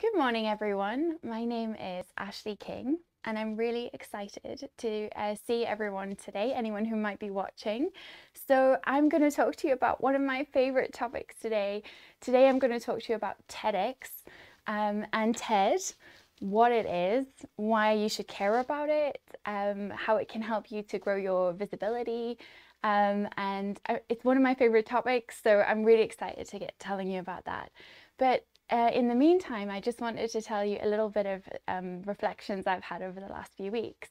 Good morning, everyone. My name is Ashley King, and I'm really excited to uh, see everyone today, anyone who might be watching. So, I'm going to talk to you about one of my favorite topics today. Today, I'm going to talk to you about TEDx um, and TED, what it is, why you should care about it, um, how it can help you to grow your visibility. Um, and uh, it's one of my favorite topics, so I'm really excited to get telling you about that. But uh, in the meantime, I just wanted to tell you a little bit of um, reflections I've had over the last few weeks.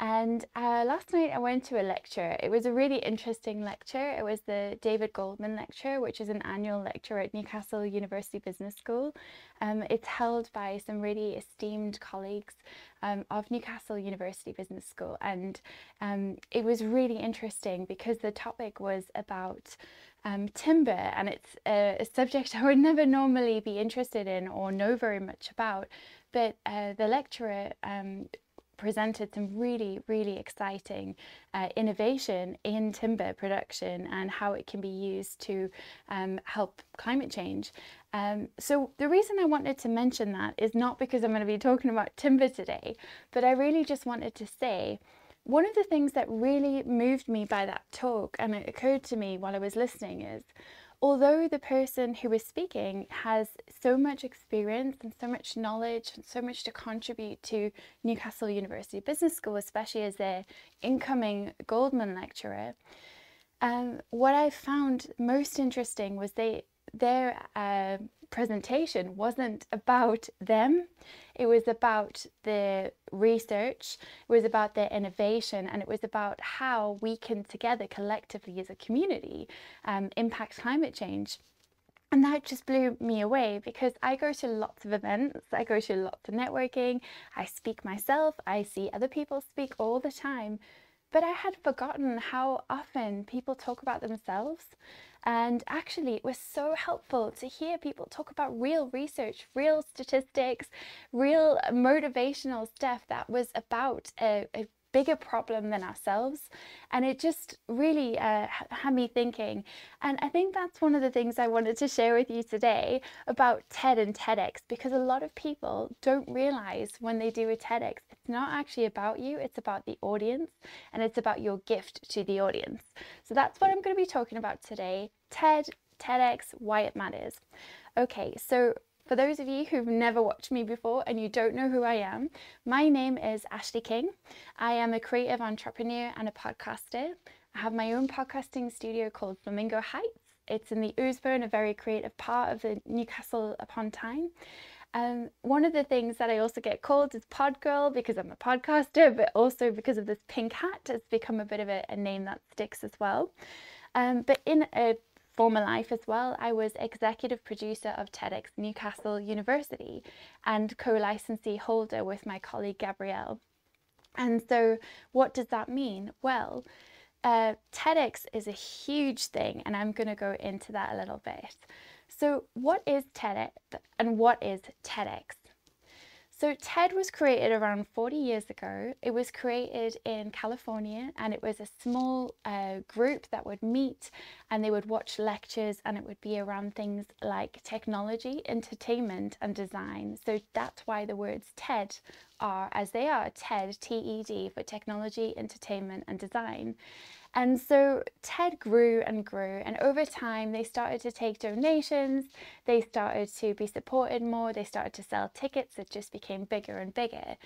And uh, last night I went to a lecture. It was a really interesting lecture. It was the David Goldman Lecture, which is an annual lecture at Newcastle University Business School. Um, it's held by some really esteemed colleagues um, of Newcastle University Business School. And um, it was really interesting because the topic was about um, timber, and it's a, a, subject I would never normally be interested in or know very much about. But uh, the lecturer um, presented some really, really exciting uh, innovation in timber production and how it can be used to um, help climate change. Um, so, the reason I wanted to mention that is not because I'm going to be talking about timber today, but I really just wanted to say one of the things that really moved me by that talk, and it occurred to me while I was listening, is although the person who is speaking has so much experience and so much knowledge and so much to contribute to Newcastle University Business School, especially as their incoming Goldman lecturer, um, what I found most interesting was they their uh, presentation wasn't about them, it was about the research, it was about their innovation, and it was about how we can together collectively as a community um, impact climate change. And that just blew me away because I go to lots of events, I go to lots of networking, I speak myself, I see other people speak all the time. But I had forgotten how often people talk about themselves. And actually, it was so helpful to hear people talk about real research, real statistics, real motivational stuff that was about a, a bigger problem than ourselves. And it just really uh, had me thinking. And I think that's one of the things I wanted to share with you today about TED and TEDx, because a lot of people don't realize when they do a TEDx, it's not actually about you, it's about the audience and it's about your gift to the audience. So that's what I'm going to be talking about today TED, TEDx, why it matters. Okay, so for those of you who've never watched me before and you don't know who I am, my name is Ashley King. I am a creative entrepreneur and a podcaster. I have my own podcasting studio called Flamingo Heights. It's in the Ouseburn, a very creative part of the Newcastle upon Tyne. Um, one of the things that I also get called is Pod Girl because I'm a podcaster, but also because of this pink hat, it's become a bit of a, a name that sticks as well. Um, but in a former life as well, I was executive producer of TEDx Newcastle University and co-licensee holder with my colleague Gabrielle. And so what does that mean? Well, uh, TEDx is a huge thing and I'm going to go into that a little bit. So what is TEDx and what is TEDx? So TED was created around 40 years ago. It was created in California and it was a small uh, group that would meet and they would watch lectures and it would be around things like technology, entertainment and design. So that's why the words TED are as they are, TED, T-E-D for technology, entertainment and design. And so TED grew and grew, and over time they started to take donations, they started to be supported more, they started to sell tickets, it just became bigger and bigger.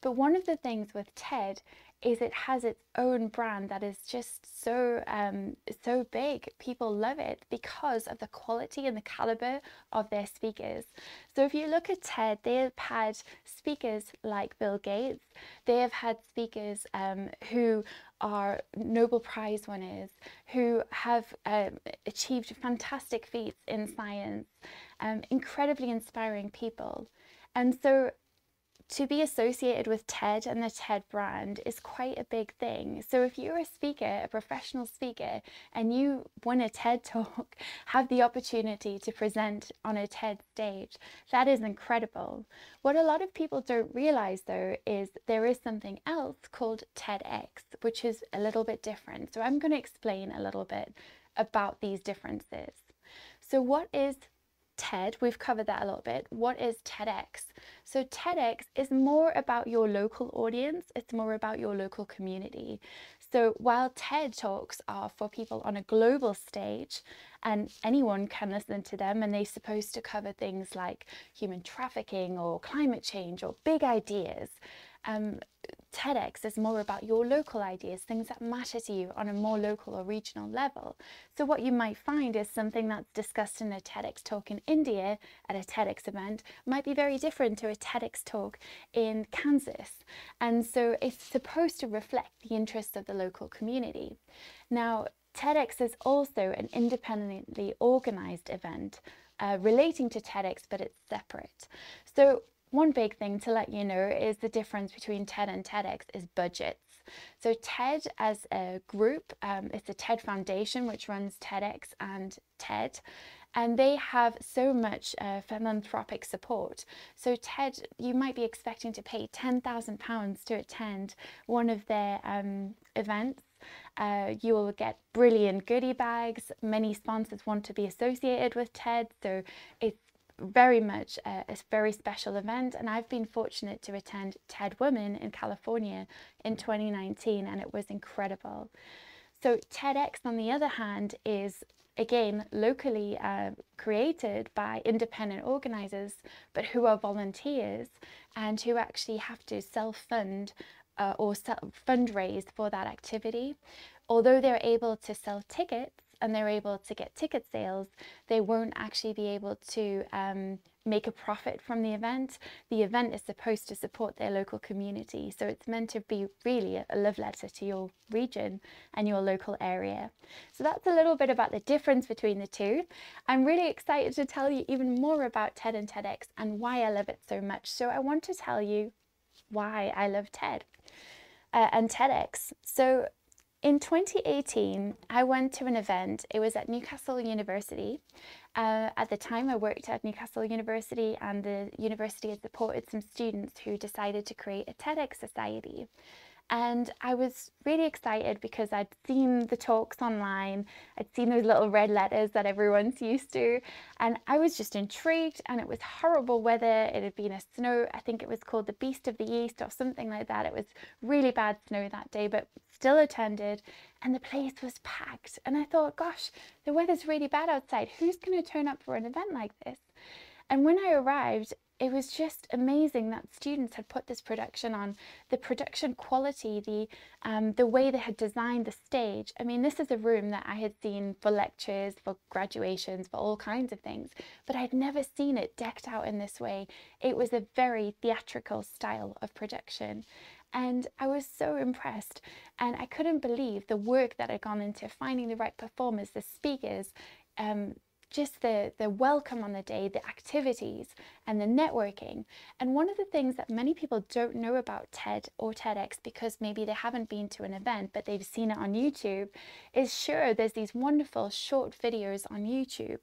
But one of the things with TED is it has its own brand that is just so um, so big. People love it because of the quality and the caliber of their speakers. So if you look at TED, they have had speakers like Bill Gates. They have had speakers um, who are Nobel Prize winners, who have um, achieved fantastic feats in science, um, incredibly inspiring people. And so to be associated with TED and the TED brand is quite a big thing. So if you're a speaker, a professional speaker, and you win a TED talk, have the opportunity to present on a TED stage, that is incredible. What a lot of people don't realize though is there is something else called TEDx, which is a little bit different. So I'm going to explain a little bit about these differences. So what is TED, we've covered that a little bit. What is TEDx? So, TEDx is more about your local audience, it's more about your local community. So, while TED Talks are for people on a global stage and anyone can listen to them, and they're supposed to cover things like human trafficking or climate change or big ideas, um, TEDx is more about your local ideas, things that matter to you on a more local or regional level. So, what you might find is something that's discussed in a TEDx talk in India at a TEDx event might be very different to a TEDx talk in Kansas. And so, it's supposed to reflect the interests of the local community. Now, TEDx is also an independently organized event uh, relating to TEDx, but it's separate. So, one big thing to let you know is the difference between TED and TEDx is budgets. So TED as a group, um, it's the TED Foundation which runs TEDx and TED and they have so much uh, philanthropic support. So TED, you might be expecting to pay £10,000 to attend one of their um, events. Uh, you will get brilliant goodie bags. Many sponsors want to be associated with TED, so it's very much a, a, very special event and I've been fortunate to attend TED Women in California in 2019 and it was incredible. So TEDx on the other hand is again locally uh, created by independent organizers but who are volunteers and who actually have to self-fund uh, or self fundraise for that activity. Although they're able to sell tickets, and they're able to get ticket sales, they won't actually be able to um, make a profit from the event. The event is supposed to support their local community, so it's meant to be really a love letter to your region and your local area. So that's a little bit about the difference between the two. I'm really excited to tell you even more about TED and TEDx and why I love it so much. So I want to tell you why I love TED. Uh, and TEDx. So in 2018, I went to an event. It was at Newcastle University. Uh, at the time, I worked at Newcastle University, and the university had supported some students who decided to create a TEDx society. And I was really excited because I'd seen the talks online, I'd seen those little red letters that everyone's used to, and I was just intrigued. And it was horrible weather. It had been a snow, I think it was called the Beast of the East or something like that. It was really bad snow that day, but still attended, and the place was packed. And I thought, gosh, the weather's really bad outside. Who's going to turn up for an event like this? And when I arrived, it was just amazing that students had put this production on the production quality the um, the way they had designed the stage. I mean this is a room that i had seen for lectures for graduations for all kinds of things but i'd never seen it decked out in this way. It was a very theatrical style of production. And I was so impressed and I couldn't believe the work that had gone into finding the right performers, the speakers, um, just the, the welcome on the day, the activities, and the networking. And one of the things that many people don't know about TED or TEDx because maybe they haven't been to an event but they've seen it on YouTube is sure, there's these wonderful short videos on YouTube,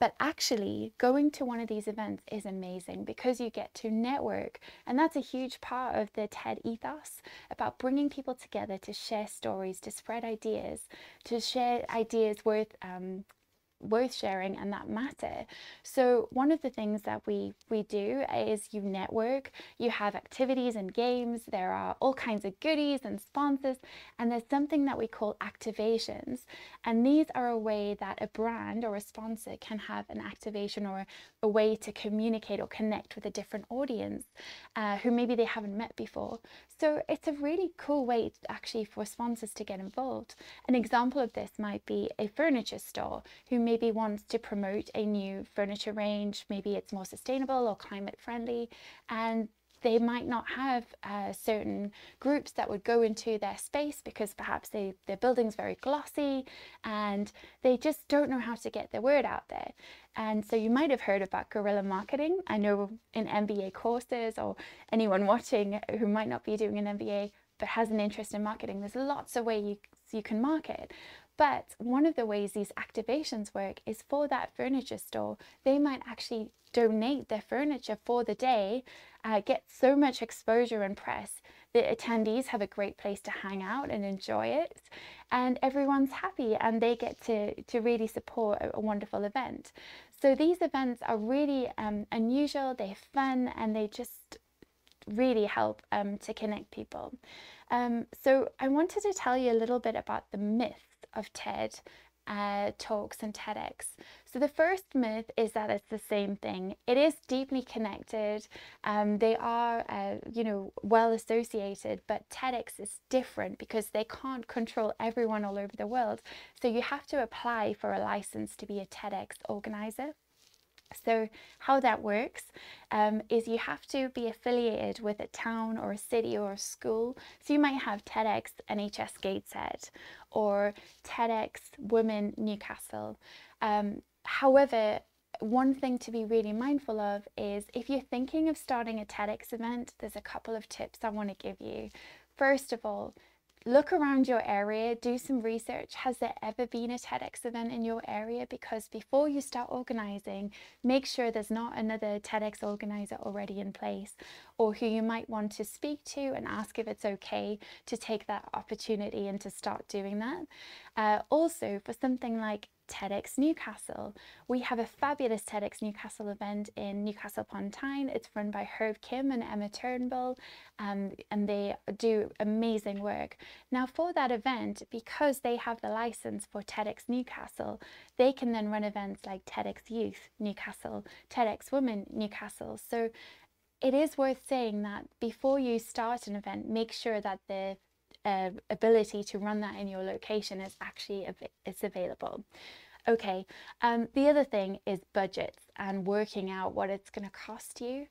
but actually going to one of these events is amazing because you get to network. And that's a huge part of the TED ethos about bringing people together to share stories, to spread ideas, to share ideas worth um, worth sharing and that matter. So one of the things that we we do is you network, you have activities and games, there are all kinds of goodies and sponsors, and there's something that we call activations. And these are a way that a brand or a sponsor can have an activation or a way to communicate or connect with a different audience uh, who maybe they haven't met before. So it's a really cool way actually for sponsors to get involved. An example of this might be a furniture store who maybe wants to promote a new furniture range, maybe it's more sustainable or climate friendly, and they might not have uh, certain groups that would go into their space because perhaps they, their building's very glossy and they just don't know how to get their word out there. And so you might have heard about guerrilla marketing. I know in MBA courses or anyone watching who might not be doing an MBA but has an interest in marketing, there's lots of ways you, you can market. But one of the ways these activations work is for that furniture store, they might actually donate their furniture for the day, uh, get so much exposure and press. The attendees have a great place to hang out and enjoy it, and everyone's happy and they get to, to really support a, a wonderful event. So these events are really um, unusual, they're fun, and they just really help um, to connect people. Um, so I wanted to tell you a little bit about the myths of TED uh, talks and TEDx. So the first myth is that it's the same thing. It is deeply connected. Um, they are, uh, you know, well associated, but TEDx is different because they can't control everyone all over the world. So you have to apply for a license to be a TEDx organizer. So how that works um, is you have to be affiliated with a town or a city or a school. So you might have TEDx NHS Gateshead or TEDx Women Newcastle. Um, however, one thing to be really mindful of is if you're thinking of starting a TEDx event, there's a couple of tips I want to give you. First of all, look around your area, do some research. Has there ever been a TEDx event in your area? Because before you start organizing, make sure there's not another TEDx organizer already in place or who you might want to speak to and ask if it's okay to take that opportunity and to start doing that. Uh, also, for something like TEDx Newcastle. We have a fabulous TEDx Newcastle event in Newcastle upon Tyne. It's run by Herb Kim and Emma Turnbull, um, and they do amazing work. Now, for that event, because they have the license for TEDx Newcastle, they can then run events like TEDx Youth Newcastle, TEDx Women Newcastle. So it is worth saying that before you start an event, make sure that the uh, ability to run that in your location is actually is available. Okay, um, the other thing is budgets and working out what it's going to cost you.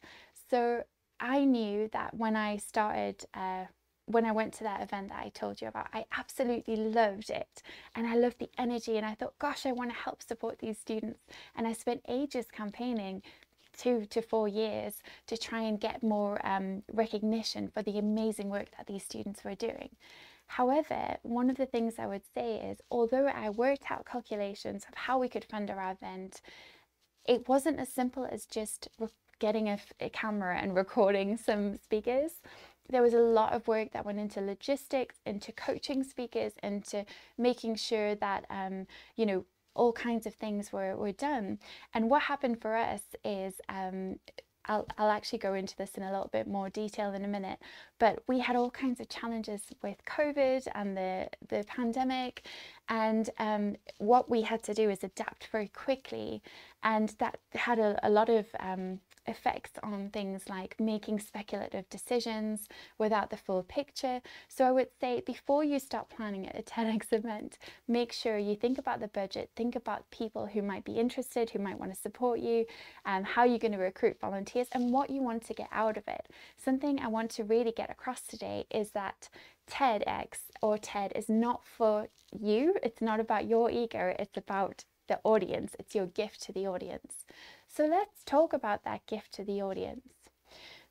So I knew that when I started, uh, when I went to that event that I told you about, I absolutely loved it and I loved the energy and I thought, gosh, I want to help support these students. And I spent ages campaigning two to four years to try and get more um, recognition for the amazing work that these students were doing. However, one of the things I would say is although I worked out calculations of how we could fund our event, it wasn't as simple as just getting a, camera and recording some speakers there was a lot of work that went into logistics, into coaching speakers, into making sure that um, you know all kinds of things were, were done. And what happened for us is um, I'll, I'll actually go into this in a little bit more detail in a minute, but we had all kinds of challenges with COVID and the, the pandemic. And um, what we had to do is adapt very quickly. And that had a, a lot of um, effects on things like making speculative decisions without the full picture. So I would say before you start planning a TEDx event, make sure you think about the budget, think about people who might be interested, who might want to support you, um, how you're going to recruit volunteers and what you want to get out of it. Something I want to really get across today is that TEDx or TED is not for you. It's not about your ego. It's about the audience. It's your gift to the audience. So let's talk about that gift to the audience.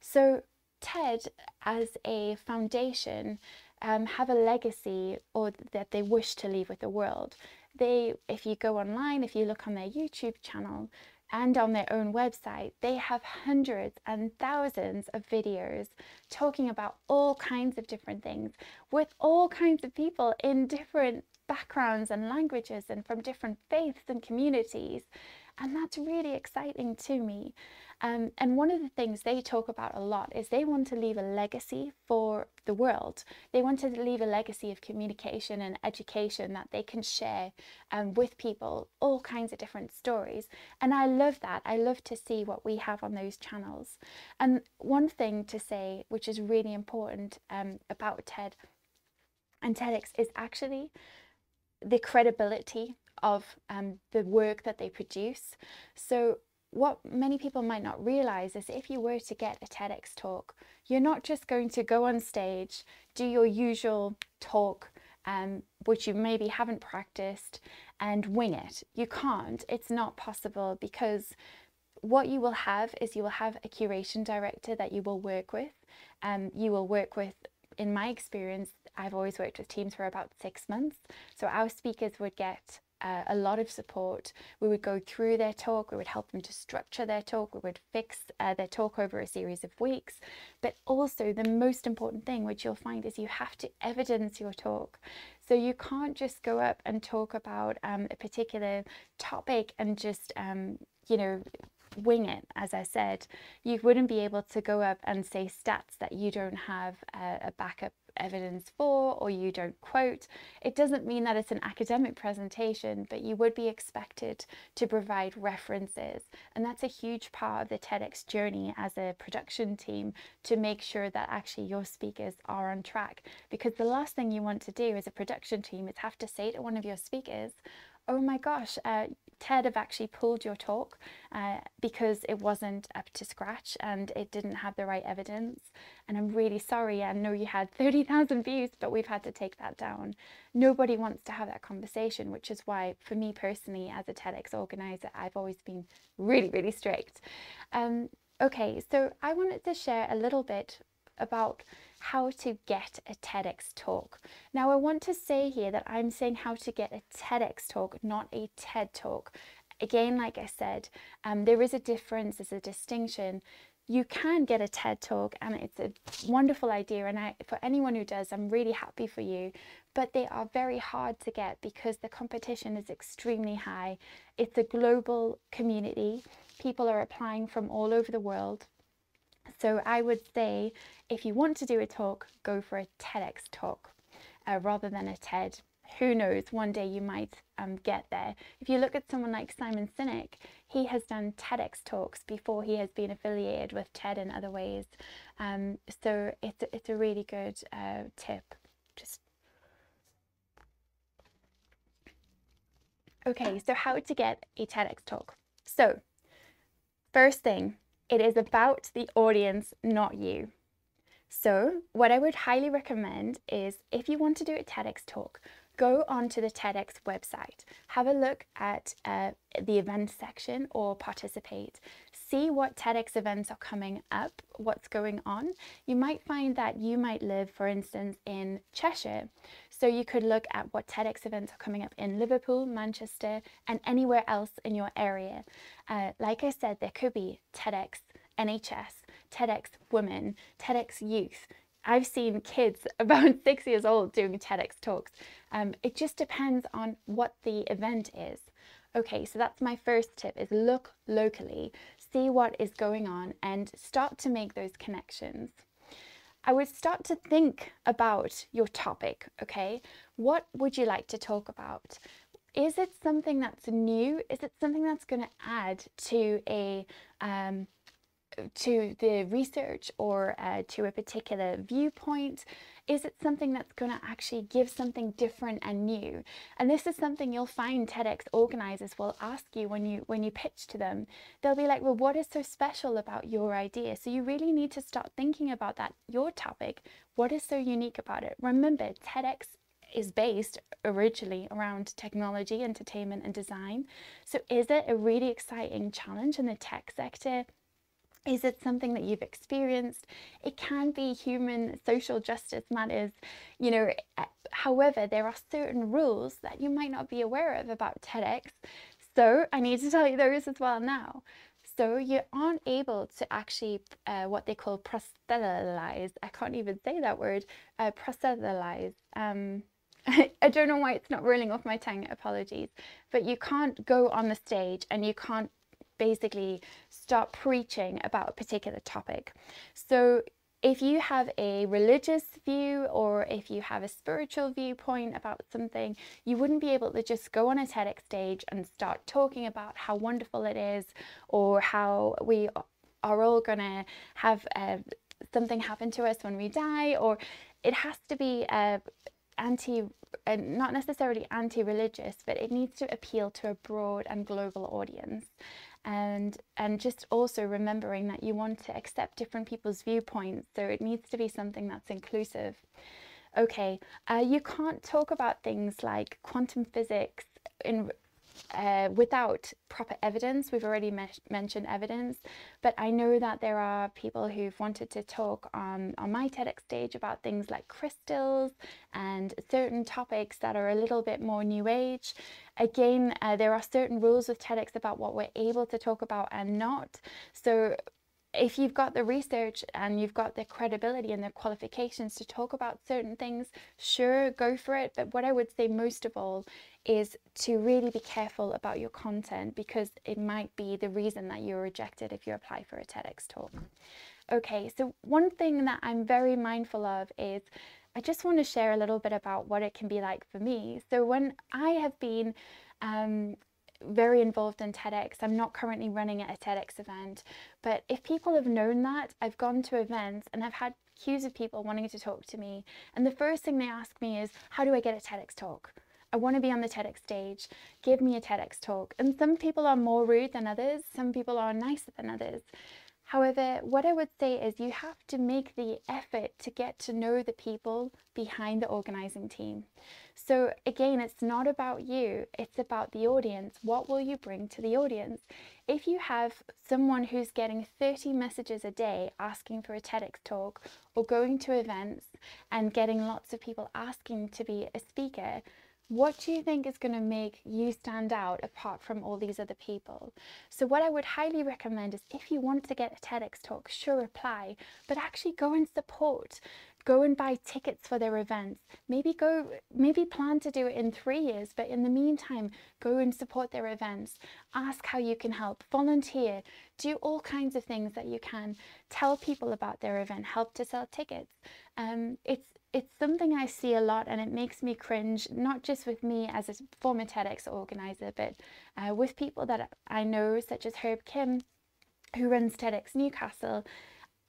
So TED as a foundation um, have a legacy or that they wish to leave with the world. They, if you go online, if you look on their YouTube channel and on their own website, they have hundreds and thousands of videos talking about all kinds of different things with all kinds of people in different backgrounds and languages and from different faiths and communities. And that's really exciting to me. Um, and one of the things they talk about a lot is they want to leave a legacy for the world. They want to leave a legacy of communication and education that they can share um, with people, all kinds of different stories. And I love that. I love to see what we have on those channels. And one thing to say, which is really important um, about TED and TEDx, is actually the credibility of um, the work that they produce. So what many people might not realize is if you were to get a TEDx talk, you're not just going to go on stage, do your usual talk, um, which you maybe haven't practiced, and wing it. You can't. It's not possible because what you will have is you will have a curation director that you will work with. Um, you will work with, in my experience, I've always worked with teams for about six months. So our speakers would get uh, a lot of support. We would go through their talk, we would help them to structure their talk, we would fix uh, their talk over a series of weeks. But also, the most important thing, which you'll find, is you have to evidence your talk. So you can't just go up and talk about um, a particular topic and just um, you know, wing it, as I said. You wouldn't be able to go up and say stats that you don't have a, backup evidence for or you don't quote. It doesn't mean that it's an academic presentation, but you would be expected to provide references. And that's a huge part of the TEDx journey as a production team to make sure that actually your speakers are on track. Because the last thing you want to do as a production team is have to say to one of your speakers, oh my gosh, uh, TED have actually pulled your talk uh, because it wasn't up to scratch and it didn't have the right evidence. And I'm really sorry. I know you had 30,000 views, but we've had to take that down. Nobody wants to have that conversation, which is why, for me personally, as a TEDx organizer, I've always been really, really strict. Um, okay, so I wanted to share a little bit about how to get a TEDx talk. Now, I want to say here that I'm saying how to get a TEDx talk, not a TED talk. Again, like I said, um, there is a difference, there's a distinction. You can get a TED talk, and it's a wonderful idea. And I, for anyone who does, I'm really happy for you. But they are very hard to get because the competition is extremely high. It's a global community. People are applying from all over the world. So I would say if you want to do a talk, go for a TEDx talk uh, rather than a TED. Who knows, one day you might um, get there. If you look at someone like Simon Sinek, he has done TEDx talks before he has been affiliated with TED in other ways. Um, so it's, it's a really good uh, tip. Just Okay, so how to get a TEDx talk. So, first thing, it is about the audience, not you. So, what I would highly recommend is if you want to do a TEDx talk, go onto the TEDx website, have a look at uh, the events section or participate. See what TEDx events are coming up, what's going on. You might find that you might live, for instance, in Cheshire. So you could look at what TEDx events are coming up in Liverpool, Manchester, and anywhere else in your area. Uh, like I said, there could be TEDx NHS, TEDx Women, TEDx Youth. I've seen kids about six years old doing TEDx talks. Um, it just depends on what the event is. Okay, so that's my first tip is look locally, see what is going on and start to make those connections. I would start to think about your topic, okay? What would you like to talk about? Is it something that's new? Is it something that's going to add to a um, to the research or uh, to a particular viewpoint? Is it something that's going to actually give something different and new? And this is something you'll find TEDx organizers will ask you when you when you pitch to them. They'll be like, "Well, what is so special about your idea?" So you really need to start thinking about that your topic. What is so unique about it? Remember, TEDx is based originally around technology, entertainment, and design. So, is it a really exciting challenge in the tech sector? Is it something that you've experienced? It can be human social justice matters, you know. Eh, however, there are certain rules that you might not be aware of about TEDx. So I need to tell you those as well now. So you aren't able to actually uh, what they call proselytize. I can't even say that word. Uh. Um, I don't know why it's not rolling off my tongue. Apologies, but you can't go on the stage and you can't basically start preaching about a particular topic. So if you have a religious view or if you have a spiritual viewpoint about something, you wouldn't be able to just go on a TEDx stage and start talking about how wonderful it is or how we are all going to have uh, something happen to us when we die, or it has to be uh, anti uh, not necessarily anti-religious but it needs to appeal to a broad and global audience and and just also remembering that you want to accept different people's viewpoints so it needs to be something that's inclusive. Okay uh, you can't talk about things like quantum physics in uh, without proper evidence. We've already me mentioned evidence, but I know that there are people who've wanted to talk on, on my TEDx stage about things like crystals and certain topics that are a little bit more new age. Again, uh, there are certain rules of TEDx about what we're able to talk about and not. So if you've got the research and you've got the credibility and the qualifications to talk about certain things, sure, go for it. But what I would say most of all is to really be careful about your content because it might be the reason that you're rejected if you apply for a TEDx talk. Okay, so one thing that I'm very mindful of is I just want to share a little bit about what it can be like for me. So when I have been um, very involved in TEDx. I'm not currently running at a TEDx event, but if people have known that, I've gone to events and I've had queues of people wanting to talk to me. And the first thing they ask me is, How do I get a TEDx talk? I want to be on the TEDx stage. Give me a TEDx talk. And some people are more rude than others, some people are nicer than others. However, what I would say is you have to make the effort to get to know the people behind the organizing team. So again, it's not about you, it's about the audience. What will you bring to the audience? If you have someone who's getting 30 messages a day asking for a TEDx talk or going to events and getting lots of people asking to be a speaker, what do you think is going to make you stand out apart from all these other people? So, what I would highly recommend is if you want to get a TEDx talk, sure, apply, but actually go and support. Go and buy tickets for their events. Maybe go, maybe plan to do it in three years, but in the meantime, go and support their events. Ask how you can help, volunteer, do all kinds of things that you can. Tell people about their event, help to sell tickets. Um, it's it's something I see a lot and it makes me cringe, not just with me as a former TEDx organizer, but uh, with people that I know, such as Herb Kim, who runs TEDx Newcastle.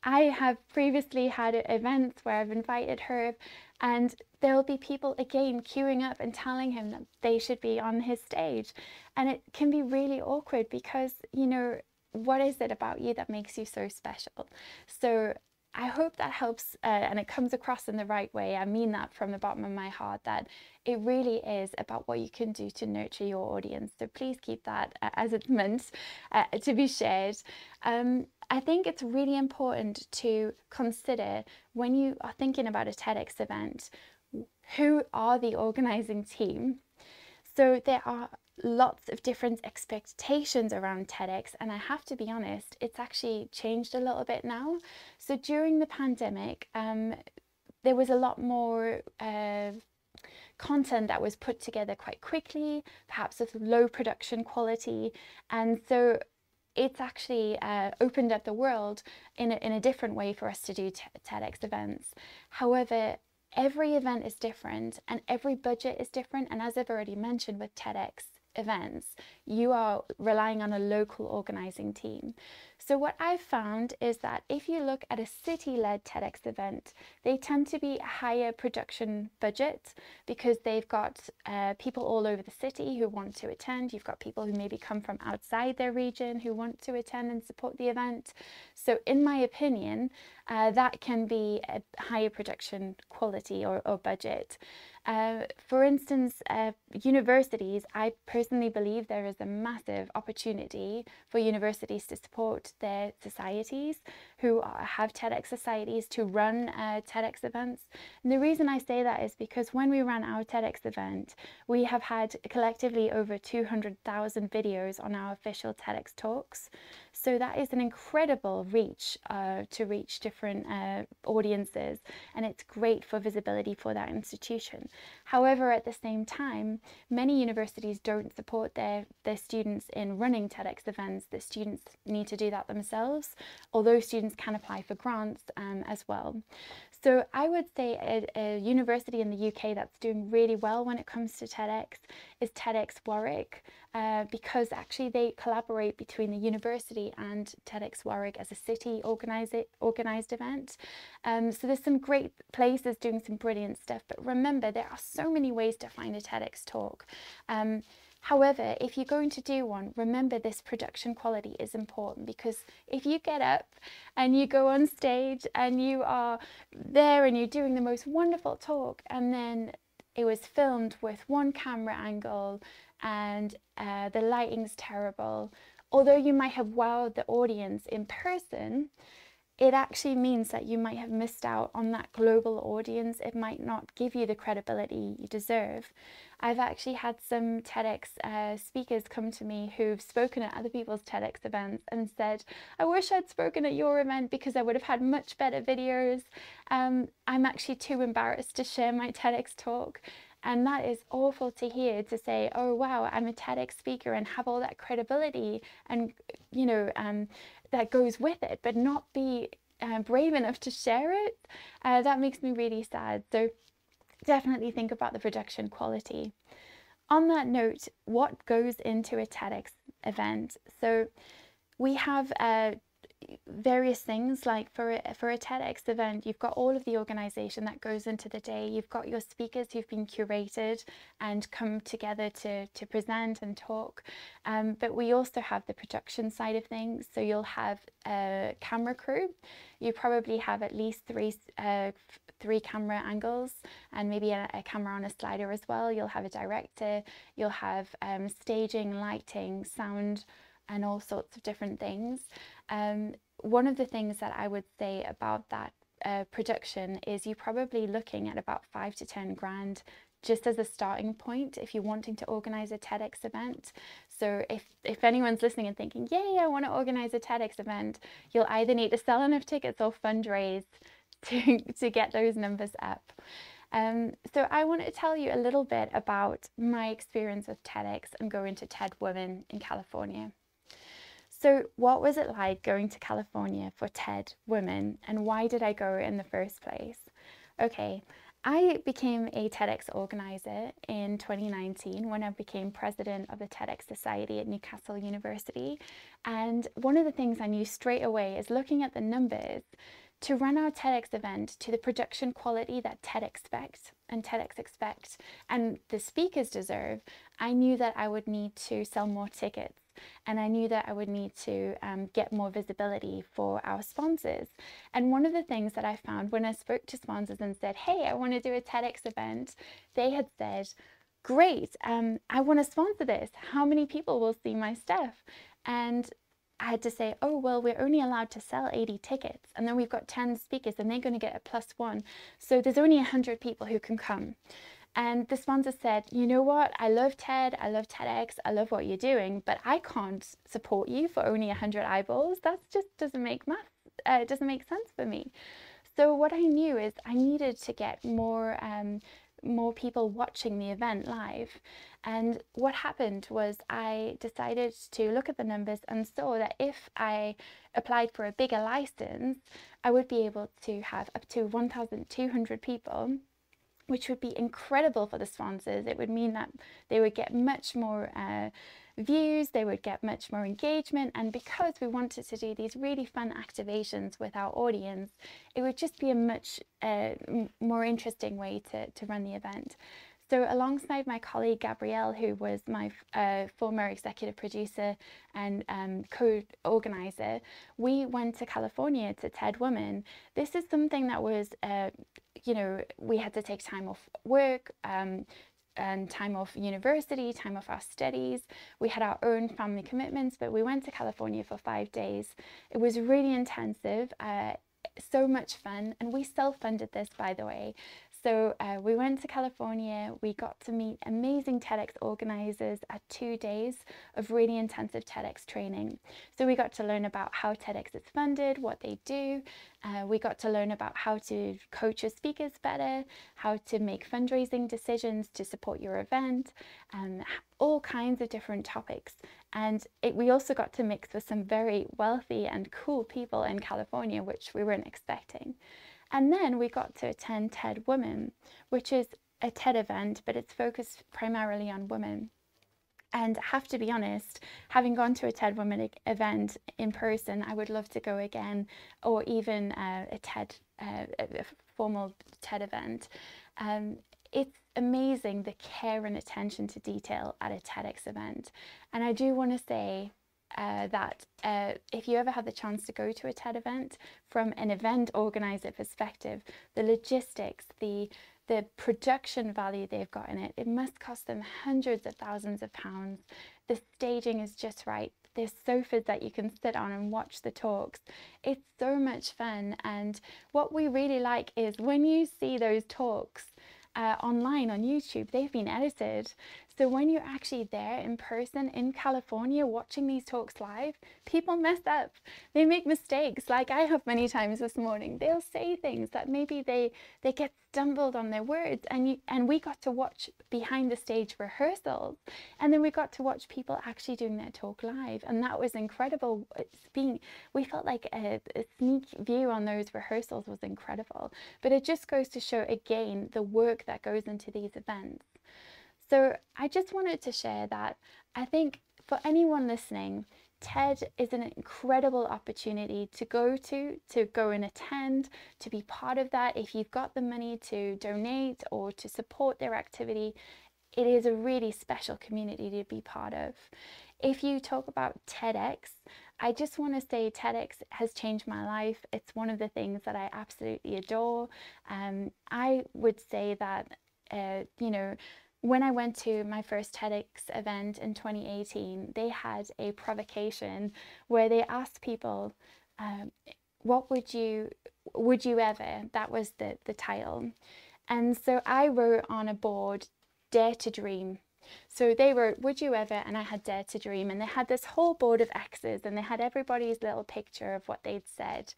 I have previously had events where I've invited Herb, and there'll be people again queuing up and telling him that they should be on his stage. And it can be really awkward because, you know, what is it about you that makes you so special? So I hope that helps uh, and it comes across in the right way. I mean that from the bottom of my heart that it really is about what you can do to nurture your audience. So please keep that uh, as it's meant uh, to be shared. Um, I think it's really important to consider when you are thinking about a TEDx event who are the organizing team? So there are lots of different expectations around TEDx, and I have to be honest, it's actually changed a little bit now. So during the pandemic, um, there was a lot more. Uh, content that was put together quite quickly, perhaps of low production quality. And so it's actually uh, opened up the world in a, in a different way for us to do TEDx events. However, every event is different and every budget is different. And as I've already mentioned with TEDx, events, you are relying on a local organizing team. So, what I've found is that if you look at a city led TEDx event, they tend to be higher production budget because they've got uh, people all over the city who want to attend. You've got people who maybe come from outside their region who want to attend and support the event. So, in my opinion, uh, that can be a higher production quality or, or budget. Uh, for instance, uh, universities, I personally believe there is a massive opportunity for universities to support their societies who have TEDx societies to run uh, TEDx events. And the reason I say that is because when we ran our TEDx event, we have had collectively over 200,000 videos on our official TEDx talks. So that is an incredible reach uh, to reach different uh, audiences, and it's great for visibility for that institution. However, at the same time, many universities don't support their, their students in running TEDx events. The students need to do that themselves, although students can apply for grants um, as well. So I would say a, a, university in the UK that's doing really well when it comes to TEDx is TEDx Warwick, uh, because actually they collaborate between the university and TEDx Warwick as a city organized organized event. Um, so there's some great places doing some brilliant stuff. But remember, there are so many ways to find a TEDx talk. Um, However, if you're going to do one, remember this production quality is important because if you get up and you go on stage and you are there and you're doing the most wonderful talk and then it was filmed with one camera angle and uh, the lighting's terrible, although you might have wowed the audience in person, it actually means that you might have missed out on that global audience. It might not give you the credibility you deserve. I've actually had some TEDx uh, speakers come to me who've spoken at other people's TEDx events and said, I wish I'd spoken at your event because I would have had much better videos. Um, I'm actually too embarrassed to share my TEDx talk. And that is awful to hear to say, oh, wow, I'm a TEDx speaker and have all that credibility and, you know, um, that goes with it, but not be uh, brave enough to share it. Uh, that makes me really sad. So definitely think about the production quality. On that note, what goes into a TEDx event? So we have uh, various things like for a, for a TEDx event, you've got all of the organization that goes into the day. You've got your speakers who've been curated and come together to, to present and talk. Um, but we also have the production side of things. So you'll have a camera crew. You probably have at least three uh, three camera angles and maybe a, a, camera on a slider as well. You'll have a director, you'll have um, staging, lighting, sound, and all sorts of different things. Um, one of the things that I would say about that uh, production is you're probably looking at about five to 10 grand just as a starting point if you're wanting to organize a TEDx event. So if, if anyone's listening and thinking, yay, I want to organize a TEDx event, you'll either need to sell enough tickets or fundraise to, to get those numbers up. Um, so I want to tell you a little bit about my experience with TEDx and going to TED Women in California. So what was it like going to California for TED Women and why did I go in the first place? Okay, I became a TEDx organizer in 2019 when I became president of the TEDx Society at Newcastle University. And one of the things I knew straight away is looking at the numbers to run our TEDx event to the production quality that TED expects and TEDx expect and the speakers deserve, I knew that I would need to sell more tickets and I knew that I would need to um, get more visibility for our sponsors. And one of the things that I found when I spoke to sponsors and said, hey, I want to do a TEDx event, they had said, great, um, I want to sponsor this. How many people will see my stuff? And I had to say, oh, well, we're only allowed to sell 80 tickets. And then we've got 10 speakers and they're going to get a plus one. So there's only 100 people who can come. And the sponsor said, you know what? I love TED, I love TEDx, I love what you're doing, but I can't support you for only 100 eyeballs. That just doesn't make math, uh, doesn't make sense for me. So what I knew is I needed to get more um, more people watching the event live. And what happened was I decided to look at the numbers and saw that if I applied for a bigger license, I would be able to have up to 1,200 people which would be incredible for the sponsors. It would mean that they would get much more uh, views, they would get much more engagement. And because we wanted to do these really fun activations with our audience, it would just be a much uh, more interesting way to, to run the event. So alongside my colleague Gabrielle, who was my uh, former executive producer and um, co-organizer, we went to California to TED Women. This is something that was, uh, you know, we had to take time off work, um, and time off university, time off our studies. We had our own family commitments, but we went to California for five days. It was really intensive, uh, so much fun, and we self-funded this, by the way. So uh, we went to California, we got to meet amazing TEDx organizers at two days of really intensive TEDx training. So we got to learn about how TEDx is funded, what they do. Uh, we got to learn about how to coach your speakers better, how to make fundraising decisions to support your event, and all kinds of different topics. And it, we also got to mix with some very wealthy and cool people in California, which we weren't expecting. And then we got to attend TED Women, which is a TED event, but it's focused primarily on women. And I have to be honest, having gone to a TED Women event in person, I would love to go again, or even uh, a TED, uh, a formal TED event. Um, it's amazing the care and attention to detail at a TEDx event. And I do want to say uh, that uh, if you ever have the chance to go to a TED event from an event organizer perspective, the logistics, the the production value they've got in it, it must cost them hundreds of thousands of pounds. The staging is just right. there's sofas that you can sit on and watch the talks. It's so much fun. And what we really like is when you see those talks uh, online on YouTube, they've been edited. So when you're actually there in person in California watching these talks live, people mess up. They make mistakes like I have many times this morning. They'll say things that maybe they they get stumbled on their words and you and we got to watch behind the stage rehearsals and then we got to watch people actually doing their talk live and that was incredible. It's being we felt like a, a sneak view on those rehearsals was incredible. But it just goes to show again the work that goes into these events. So I just wanted to share that I think for anyone listening, TED is an incredible opportunity to go to, to go and attend, to be part of that. If you've got the money to donate or to support their activity, it is a really special community to be part of. If you talk about TEDx, I just want to say TEDx has changed my life. It's one of the things that I absolutely adore. Um, I would say that, uh, you know, when I went to my first TEDx event in 2018, they had a provocation where they asked people, um, "What would you would you ever?" That was the the title, and so I wrote on a board, "Dare to Dream." So they wrote, Would you ever? And I had Dare to Dream. And they had this whole board of X's and they had everybody's little picture of what they'd said.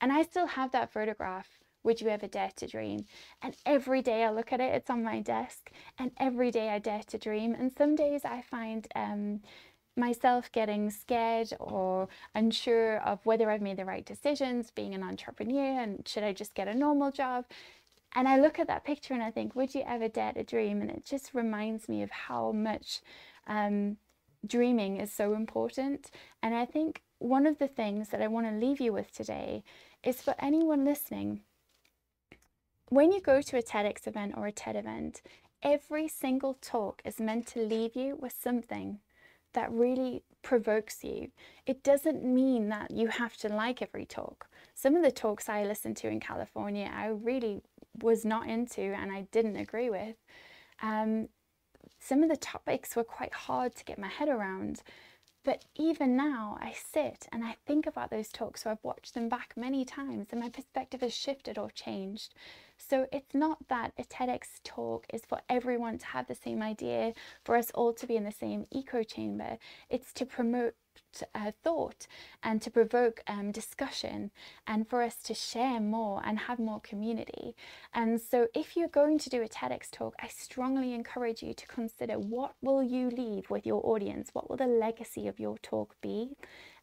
And I still have that photograph would you ever dare to dream? And every day I look at it, it's on my desk, and every day I dare to dream. And some days I find um, myself getting scared or unsure of whether I've made the right decisions, being an entrepreneur, and should I just get a normal job? And I look at that picture and I think, would you ever dare to dream? And it just reminds me of how much um, dreaming is so important. And I think one of the things that I want to leave you with today is for anyone listening when you go to a TEDx event or a TED event, every single talk is meant to leave you with something that really provokes you. It doesn't mean that you have to like every talk. Some of the talks I listened to in California, I really was not into and I didn't agree with. Um, some of the topics were quite hard to get my head around. But even now, I sit and I think about those talks, so I've watched them back many times, and my perspective has shifted or changed. So it's not that a TEDx talk is for everyone to have the same idea, for us all to be in the same echo chamber. It's to promote uh, thought and to provoke um, discussion and for us to share more and have more community. And so if you're going to do a TEDx talk, I strongly encourage you to consider what will you leave with your audience? What will the legacy of your talk be?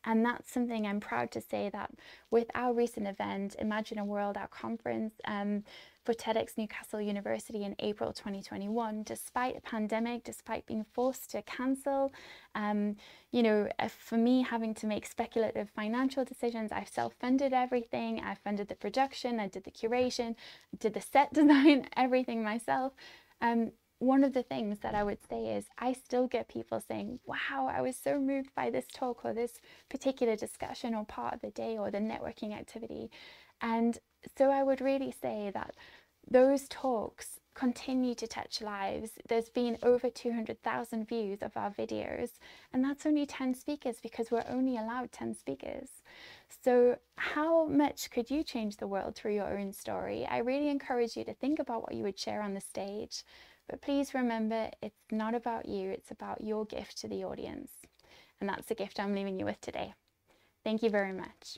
And that's something I'm proud to say that with our recent event, Imagine a World, our conference, um, for TEDx Newcastle University in April 2021, despite a pandemic, despite being forced to cancel. Um, you know, uh, for me, having to make speculative financial decisions, I've self funded everything. I funded the production, I did the curation, did the set design, everything myself. Um, one of the things that I would say is I still get people saying, Wow, I was so moved by this talk or this particular discussion or part of the day or the networking activity. And so I would really say that those talks continue to touch lives. There's been over 200,000 views of our videos, and that's only 10 speakers because we're only allowed 10 speakers. So, how much could you change the world through your own story? I really encourage you to think about what you would share on the stage, but please remember it's not about you, it's about your gift to the audience. And that's the gift I'm leaving you with today. Thank you very much.